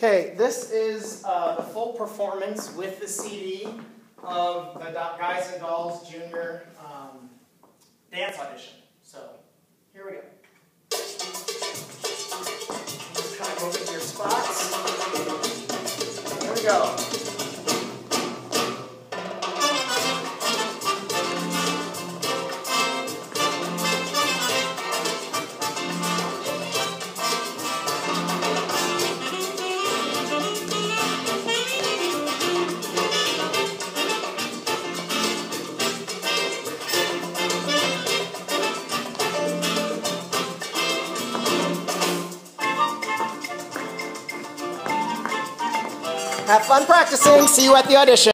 Okay, this is uh, the full performance with the CD of the Guys and Dolls Junior um, dance audition. So, here we go. Just kind of move into your spots. Here we go. Have fun practicing. See you at the audition.